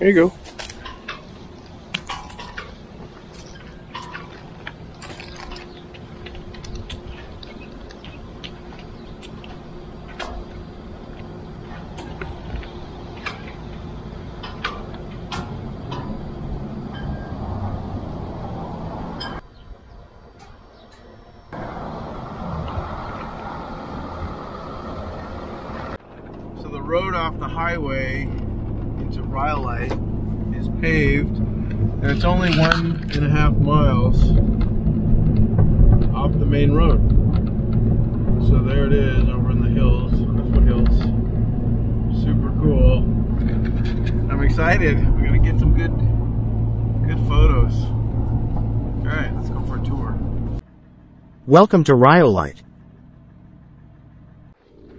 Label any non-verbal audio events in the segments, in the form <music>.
Here you go. So the road off the highway Rhyolite is paved, and it's only one and a half miles off the main road. So there it is over in the hills, in the foothills. Super cool. I'm excited. We're gonna get some good, good photos. All right, let's go for a tour. Welcome to Rhyolite.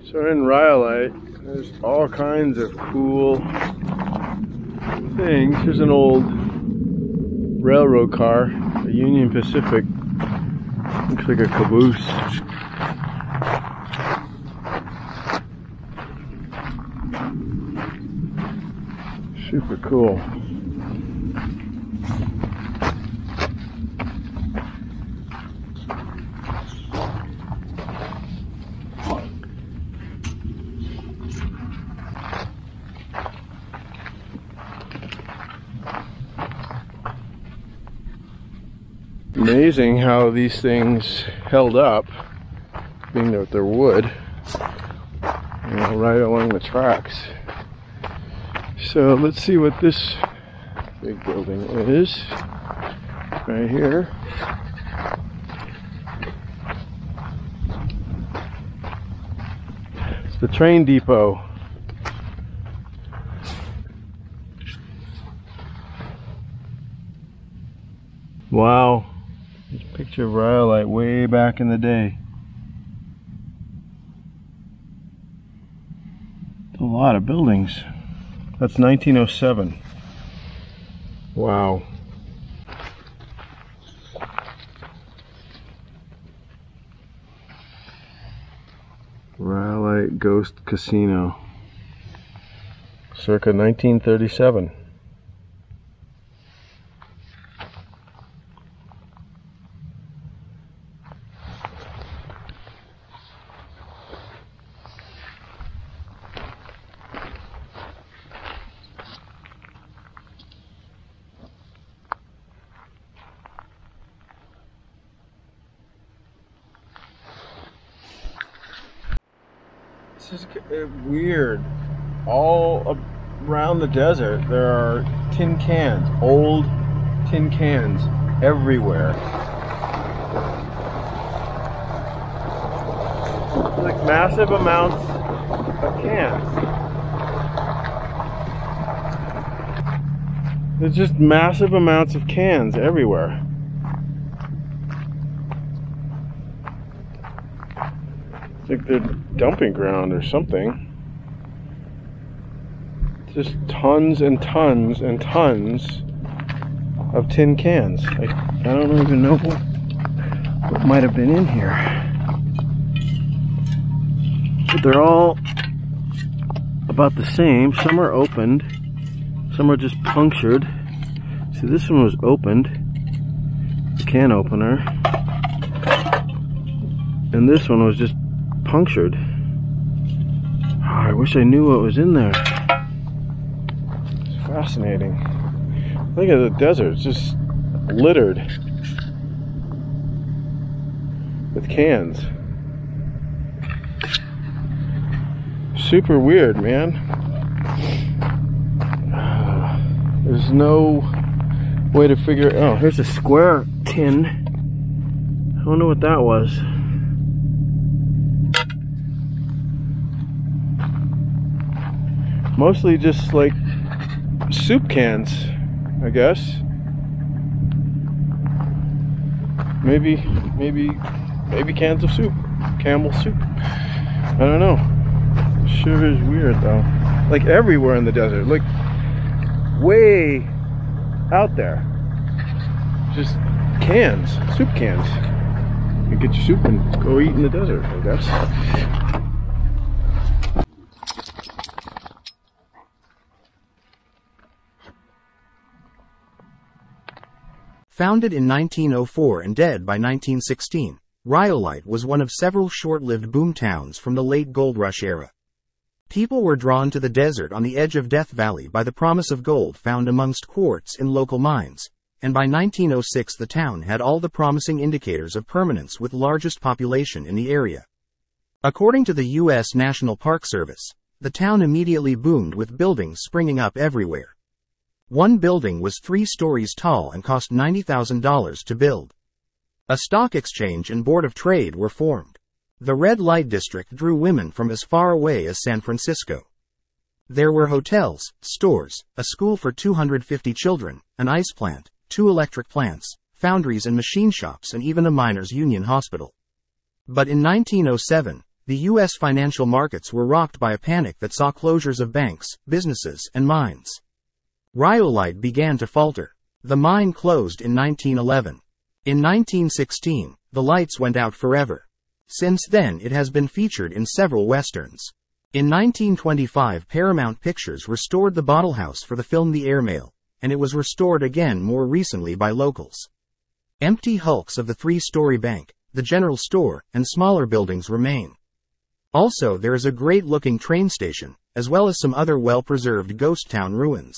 So in Rhyolite, there's all kinds of cool things. Here's an old railroad car, a Union Pacific. Looks like a caboose. Super cool. Amazing how these things held up, being that they're wood, you know, right along the tracks. So let's see what this big building is. Right here. It's the train depot. Wow. Picture of Rhyolite way back in the day. A lot of buildings. That's 1907. Wow. Rhyolite Ghost Casino. Circa 1937. This is uh, weird. All around the desert, there are tin cans, old tin cans, everywhere. Like massive amounts of cans. There's just massive amounts of cans everywhere. Like the dumping ground or something. Just tons and tons and tons of tin cans. I, don't even know what, what might have been in here. But they're all about the same. Some are opened, some are just punctured. See, this one was opened, the can opener. And this one was just punctured. Oh, I wish I knew what was in there. It's fascinating. Look at the desert, it's just littered with cans. Super weird, man. <sighs> There's no way to figure Oh, here's a square tin. I don't know what that was. Mostly just like soup cans, I guess. Maybe, maybe, maybe cans of soup, Campbell soup. I don't know. Sure is weird though. Like everywhere in the desert, like way out there. Just cans, soup cans. You get your soup and go eat in the desert, I guess. Founded in 1904 and dead by 1916, Rhyolite was one of several short-lived boom towns from the late gold rush era. People were drawn to the desert on the edge of Death Valley by the promise of gold found amongst quartz in local mines, and by 1906 the town had all the promising indicators of permanence with largest population in the area. According to the U.S. National Park Service, the town immediately boomed with buildings springing up everywhere. One building was three stories tall and cost $90,000 to build. A stock exchange and board of trade were formed. The red light district drew women from as far away as San Francisco. There were hotels, stores, a school for 250 children, an ice plant, two electric plants, foundries and machine shops and even a miners' union hospital. But in 1907, the U.S. financial markets were rocked by a panic that saw closures of banks, businesses, and mines. Rhyolite began to falter. The mine closed in 1911. In 1916, the lights went out forever. Since then it has been featured in several westerns. In 1925 Paramount Pictures restored the bottle house for the film The Airmail and it was restored again more recently by locals. Empty hulks of the three-story bank, the general store, and smaller buildings remain. Also there is a great-looking train station, as well as some other well-preserved ghost town ruins.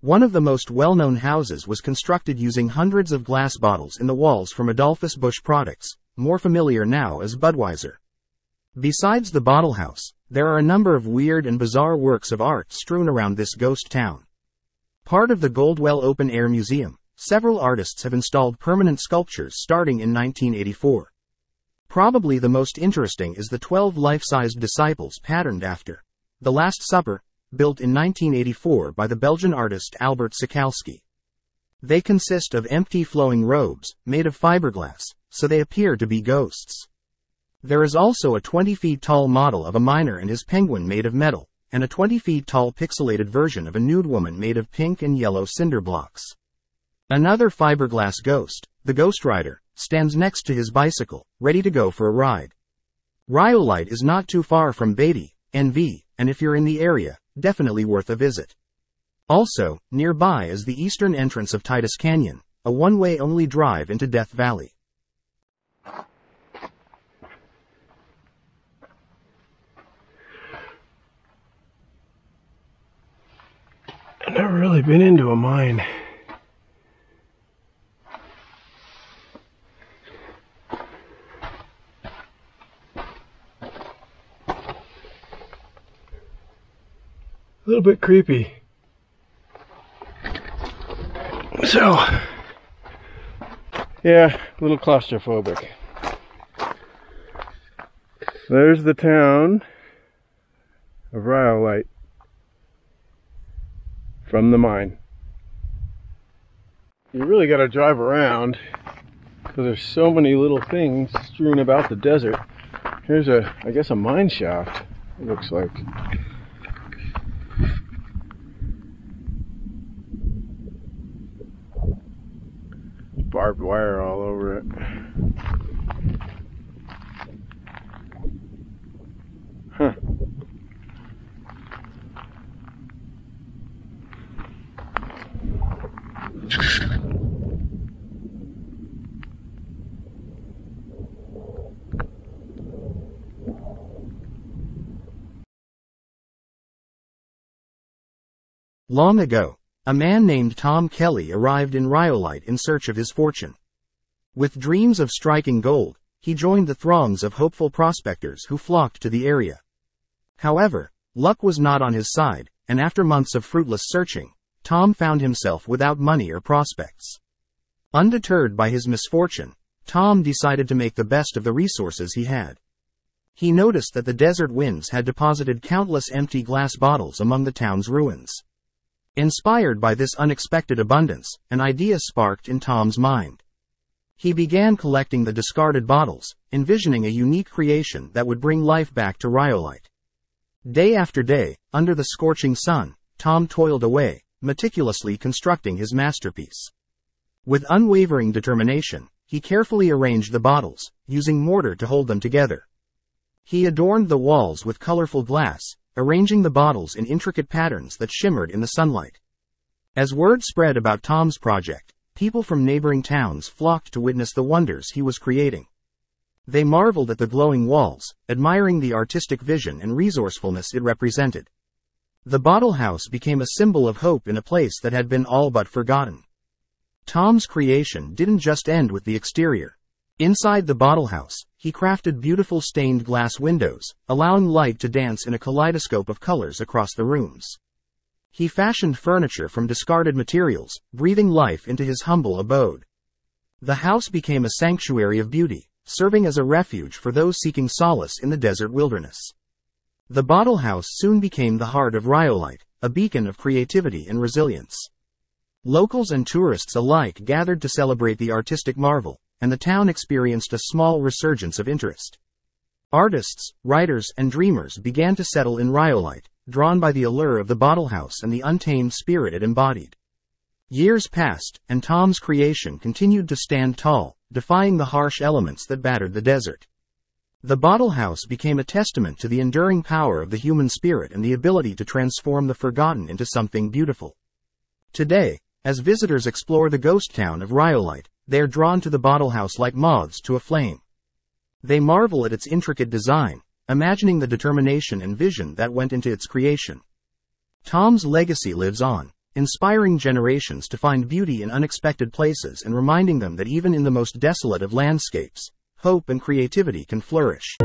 One of the most well-known houses was constructed using hundreds of glass bottles in the walls from Adolphus Busch products, more familiar now as Budweiser. Besides the bottle house, there are a number of weird and bizarre works of art strewn around this ghost town. Part of the Goldwell Open Air Museum, several artists have installed permanent sculptures starting in 1984. Probably the most interesting is the 12 life-sized disciples patterned after The Last Supper, built in 1984 by the Belgian artist Albert Szukalski. They consist of empty flowing robes, made of fiberglass, so they appear to be ghosts. There is also a 20 feet tall model of a miner and his penguin made of metal, and a 20 feet tall pixelated version of a nude woman made of pink and yellow cinder blocks. Another fiberglass ghost, the Ghost Rider, stands next to his bicycle, ready to go for a ride. Rhyolite is not too far from Beatty, NV, and if you're in the area, definitely worth a visit. Also, nearby is the eastern entrance of Titus Canyon, a one-way only drive into Death Valley. I've never really been into a mine. A little bit creepy. So, yeah, a little claustrophobic. There's the town of Rhyolite from the mine. You really got to drive around because there's so many little things strewn about the desert. Here's a, I guess, a mine shaft. It looks like. Barbed wire all over it. Long ago, a man named Tom Kelly arrived in Rhyolite in search of his fortune. With dreams of striking gold, he joined the throngs of hopeful prospectors who flocked to the area. However, luck was not on his side, and after months of fruitless searching, Tom found himself without money or prospects. Undeterred by his misfortune, Tom decided to make the best of the resources he had. He noticed that the desert winds had deposited countless empty glass bottles among the town's ruins. Inspired by this unexpected abundance, an idea sparked in Tom's mind. He began collecting the discarded bottles, envisioning a unique creation that would bring life back to Rhyolite. Day after day, under the scorching sun, Tom toiled away, meticulously constructing his masterpiece. With unwavering determination, he carefully arranged the bottles, using mortar to hold them together. He adorned the walls with colorful glass, arranging the bottles in intricate patterns that shimmered in the sunlight. As word spread about Tom's project, people from neighboring towns flocked to witness the wonders he was creating. They marveled at the glowing walls, admiring the artistic vision and resourcefulness it represented. The bottle house became a symbol of hope in a place that had been all but forgotten. Tom's creation didn't just end with the exterior. Inside the bottle house, he crafted beautiful stained glass windows, allowing light to dance in a kaleidoscope of colors across the rooms. He fashioned furniture from discarded materials, breathing life into his humble abode. The house became a sanctuary of beauty, serving as a refuge for those seeking solace in the desert wilderness. The bottle house soon became the heart of Rhyolite, a beacon of creativity and resilience. Locals and tourists alike gathered to celebrate the artistic marvel, and the town experienced a small resurgence of interest. Artists, writers, and dreamers began to settle in Rhyolite, drawn by the allure of the bottle house and the untamed spirit it embodied. Years passed, and Tom's creation continued to stand tall, defying the harsh elements that battered the desert. The bottle house became a testament to the enduring power of the human spirit and the ability to transform the forgotten into something beautiful. Today, as visitors explore the ghost town of Rhyolite, they are drawn to the bottle house like moths to a flame. They marvel at its intricate design, imagining the determination and vision that went into its creation. Tom's legacy lives on, inspiring generations to find beauty in unexpected places and reminding them that even in the most desolate of landscapes, hope and creativity can flourish.